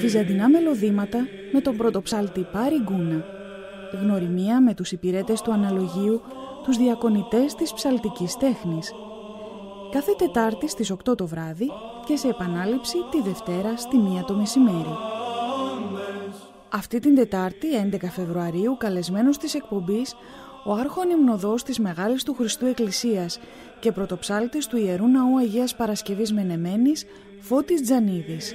Βυζαντινά μελωδήματα με τον πρωτοψάλτη Πάρη Γκούνα. Γνωριμία με τους υπηρέτες του αναλογίου, τους διακονητές της ψαλτικής τέχνης. Κάθε Τετάρτη στις 8 το βράδυ και σε επανάληψη τη Δευτέρα στη 1 το μεσημέρι. Αυτή την Τετάρτη, 11 Φεβρουαρίου, καλεσμένος της εκπομπής, ο άρχον υμνοδός της Μεγάλης του Χριστού Εκκλησίας και πρωτοψάλτης του Ιερού Ναού Αγίας Παρασκευής Μενεμένης, Φώτης Τζανίδης.